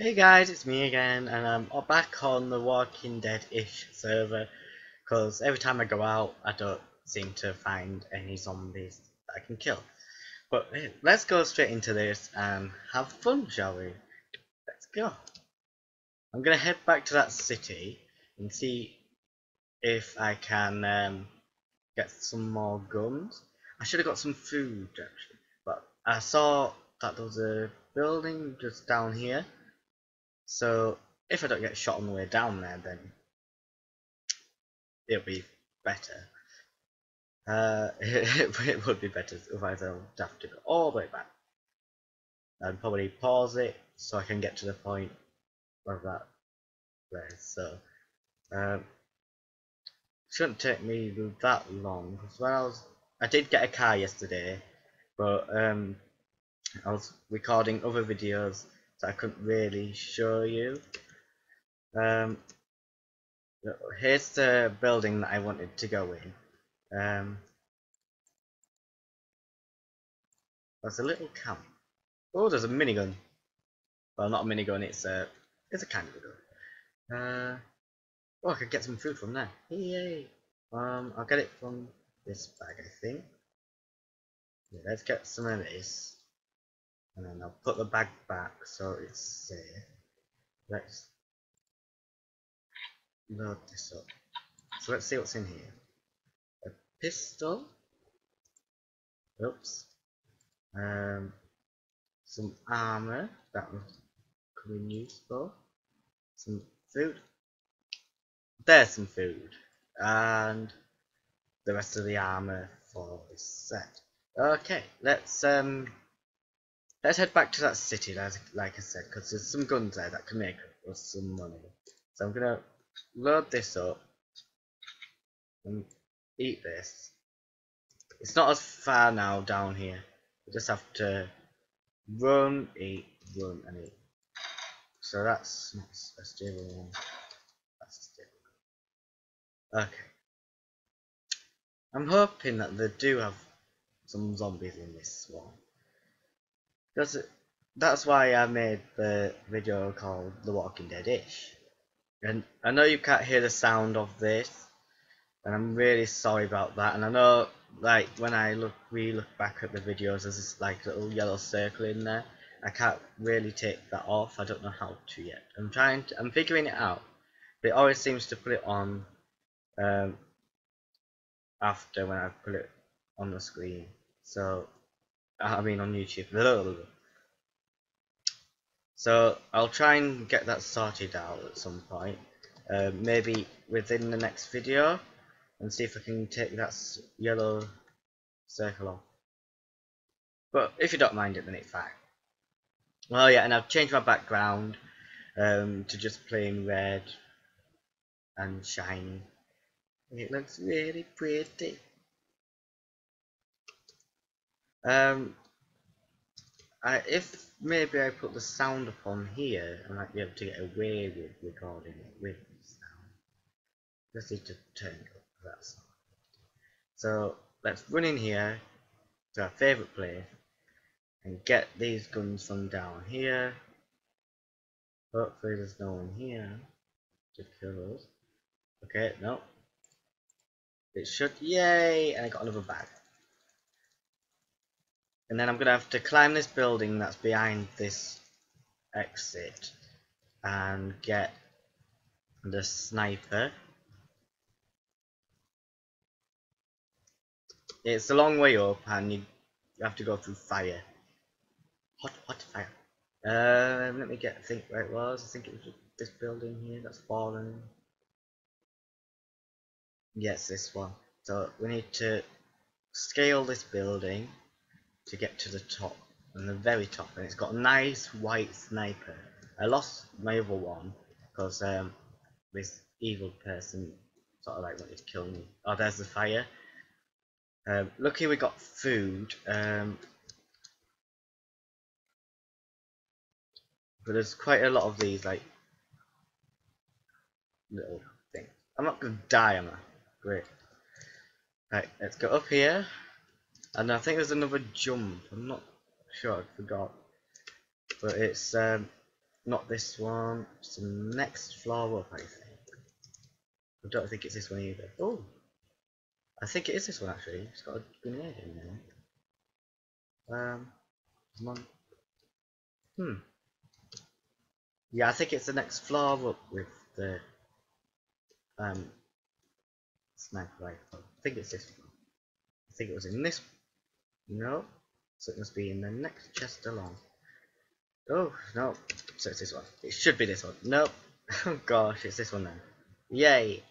Hey guys, it's me again, and I'm back on the Walking Dead-ish server, because every time I go out, I don't seem to find any zombies that I can kill. But let's go straight into this and have fun, shall we? Let's go. I'm gonna head back to that city and see if I can um, get some more guns. I should have got some food actually, but I saw that there was a building just down here. So if I don't get shot on the way down there, then it'll be better. Uh, it, it would be better, otherwise I'll have to go all the way back. I'd probably pause it so I can get to the point of that place. So, um, shouldn't take me that long. Because when I was, I did get a car yesterday, but um, I was recording other videos so I couldn't really show you. Um, here's the building that I wanted to go in. Um, there's a little camp. Oh, there's a minigun. Well, not a minigun. It's a it's a kind of a gun. Uh, oh, I could get some food from there. Yay! Um, I'll get it from this bag, I think. Yeah, let's get some of this and then I'll put the bag back so it's safe. Let's load this up. So let's see what's in here. A pistol. Oops. Um, some armor that could be useful. Some food. There's some food. And the rest of the armor for this set. Okay, let's um Let's head back to that city, like I said, because there's some guns there that can make us some money. So I'm gonna load this up and eat this. It's not as far now down here. We just have to run, eat, run, and eat. So that's not a stable one. That's a stable. Okay. I'm hoping that they do have some zombies in this one. That's that's why I made the video called The Walking Dead-ish. And I know you can't hear the sound of this, and I'm really sorry about that. And I know, like, when I look, we look back at the videos, there's this like little yellow circle in there. I can't really take that off. I don't know how to yet. I'm trying. To, I'm figuring it out. But it always seems to put it on um, after when I put it on the screen. So I mean on YouTube. So I'll try and get that sorted out at some point. Uh, maybe within the next video and see if I can take that yellow circle off. But if you don't mind it then it's fine. Oh yeah, and I've changed my background um, to just plain red and shiny. It looks really pretty. Um, I, if maybe I put the sound up on here, I might be able to get away with recording it with sound. Just need to turn it up that sound. So let's run in here to our favourite place and get these guns from down here. Hopefully there's no one here to kill us. Okay, no. It should, yay! And I got another bag. And then I'm going to have to climb this building that's behind this exit and get the sniper. It's a long way up and you have to go through fire. Hot, hot fire. Uh, let me get, think where it was. I think it was this building here that's fallen. Yes, this one. So we need to scale this building to get to the top and the very top and it's got a nice white sniper. I lost my other one because um, this evil person sort of like wanted to kill me. Oh there's the fire. Um, lucky we got food um, but there's quite a lot of these like little things. I'm not gonna die am I? great. Right let's go up here and I think there's another jump. I'm not sure. I forgot. But it's um, not this one. It's the next floor up, I think. I don't think it's this one either. Oh, I think it is this one actually. It's got a grenade in there. Um, come on. Hmm. Yeah, I think it's the next floor up with the um sniper rifle. I think it's this one. I think it was in this. No, so it must be in the next chest along. Oh no, so it's this one. It should be this one. Nope. Oh gosh, it's this one then. Yay!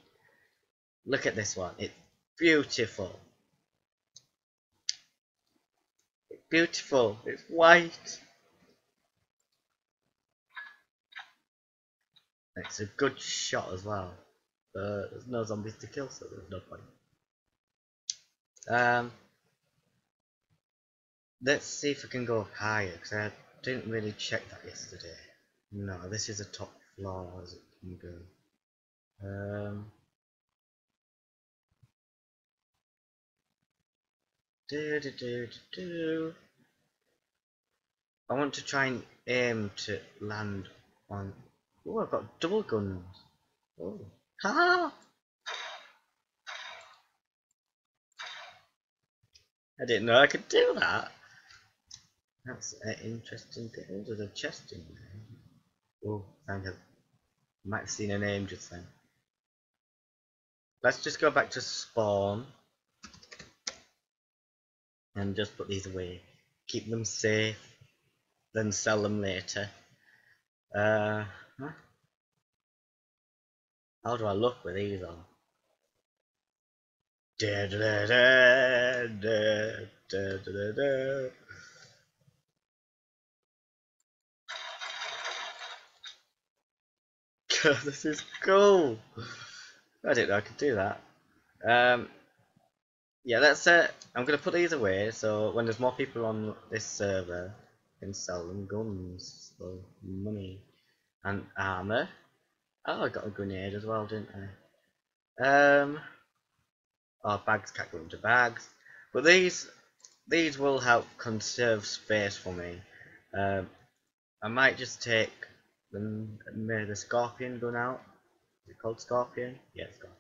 Look at this one. It's beautiful. It's beautiful. It's white. It's a good shot as well. But there's no zombies to kill, so there's no point. Um, let's see if we can go higher, because I didn't really check that yesterday. No, this is a top floor as it can go. Um, do, do, do, do. I want to try and aim to land on Oh, I've got double guns. Oh. Ha! I didn't know I could do that. That's an interesting thing. There's a chest in there. Oh, you. Might have seen a name just then. Let's just go back to spawn. And just put these away. Keep them safe. Then sell them later. Uh, Huh? How do I look with these on? Da, da, da, da, da, da, da, God, this is cool. I didn't know I could do that. Um, yeah, that's it. I'm gonna put these away so when there's more people on this server, I can sell them guns for money and armor. Oh, I got a grenade as well, didn't I? Um, oh, bags can't go into bags, but these these will help conserve space for me. Um, I might just take the, the scorpion gun out. Is it called scorpion? Yeah, scorpion.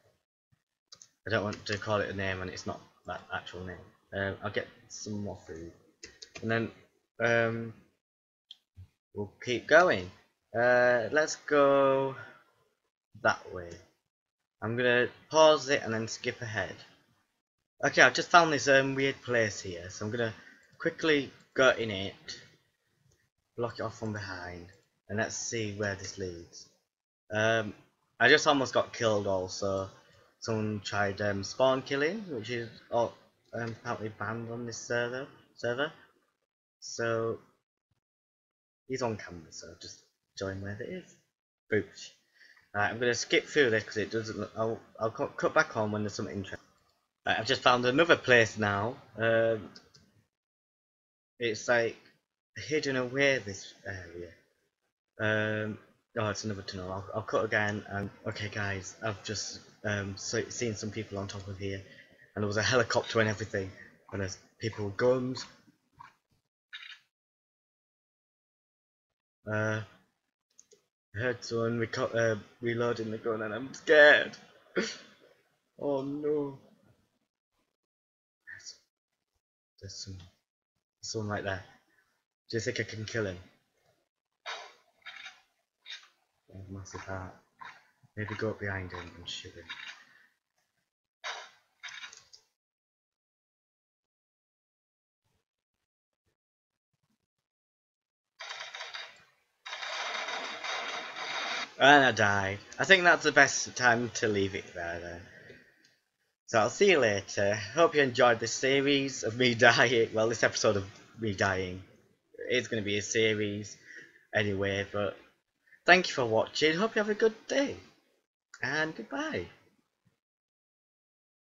I don't want to call it a name and it's not that actual name. Um, I'll get some more food, and then um, we'll keep going. Uh, let's go that way. I'm gonna pause it and then skip ahead. Okay, I've just found this um, weird place here, so I'm gonna quickly go in it, block it off from behind, and let's see where this leads. Um, I just almost got killed also. Someone tried um, spawn killing, which is oh, um, apparently banned on this server. Server, so he's on camera, so just join where it is. Boosh. Right, I'm going to skip through this because it doesn't. I'll, I'll cut back on when there's something interesting. Right, I've just found another place now. Um, it's like hidden away this area. Um, oh, it's another tunnel. I'll, I'll cut again. And okay, guys, I've just um, so, seen some people on top of here, and there was a helicopter and everything, and there's people with guns. Uh, I heard someone reco uh, reloading the gun and I'm scared. oh no. There's some someone right there. Do you think I can kill him? Massive heart. Maybe go up behind him and shoot him. And I died. I think that's the best time to leave it there then. So I'll see you later. Hope you enjoyed this series of me dying. Well, this episode of me dying. It's going to be a series anyway, but thank you for watching. Hope you have a good day. And goodbye.